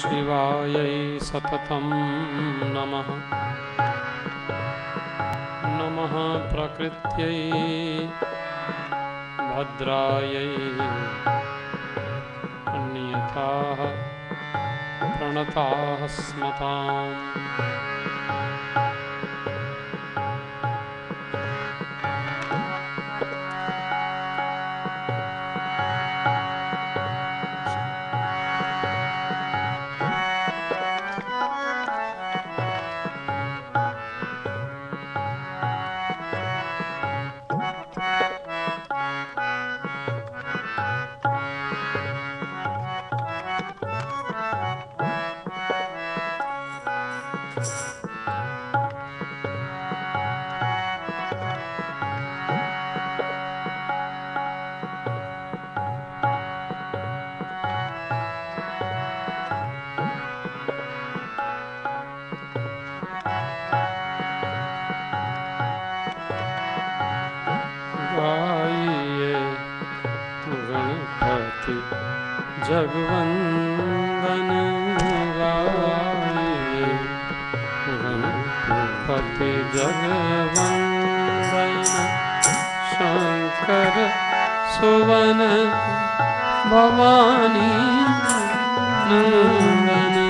शिवायै सततं नमः। नमः प्रकृत्यै भद्रायै अन्यथाः प्रणताः स्मताम् भाइये गणपति जगवन्दन ति गणपति जगवन्दन शङ्कर सुवन भवानी नन्दन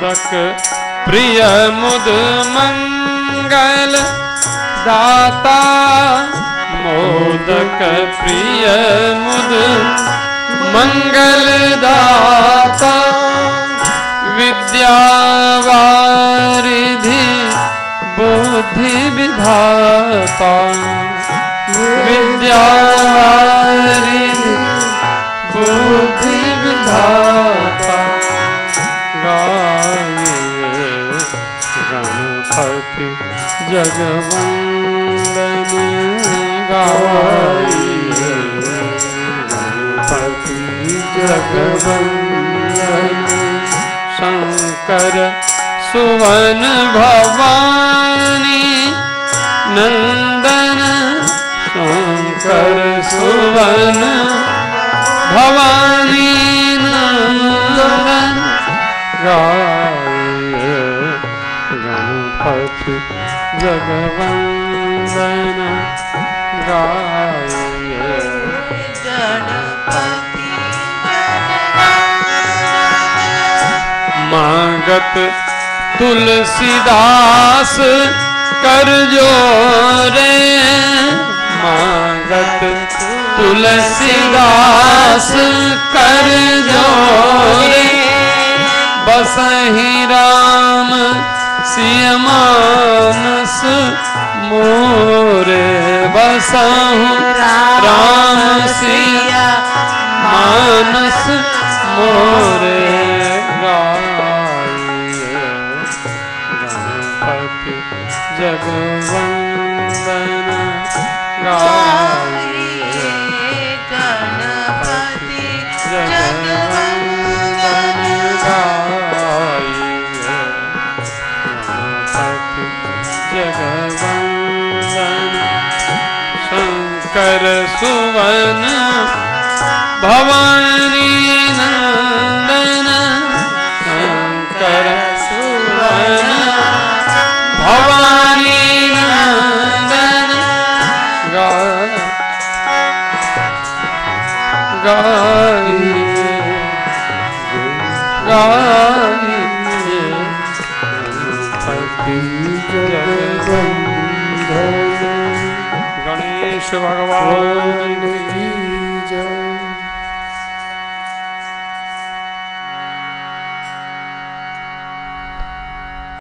मोदक प्रिय मुद मंगल दाता मोदक प्रिय मुद मंगल दाता विद्यावारिधि बुद्धि विधाता विद्यावारिधि जगवंदन गाइए जगवंदन शंकर सुवन भवानी नंदन शंकर सुवन भवानी नंदन। गाइए गणपति जगवंदन गाइए। मांगत तुलसीदास कर जोरे मांगत तुलसीदास कर जोरे बसहि राम सिय मानस मोरे बसहु राम सिय मानस मोरे जगवंदन गाइए। शंकर सुवन भवानी नंदन शंकर सुवन भवानी नंदन गा गाइए गाइए गणपति जगवंदन गणेश भगवान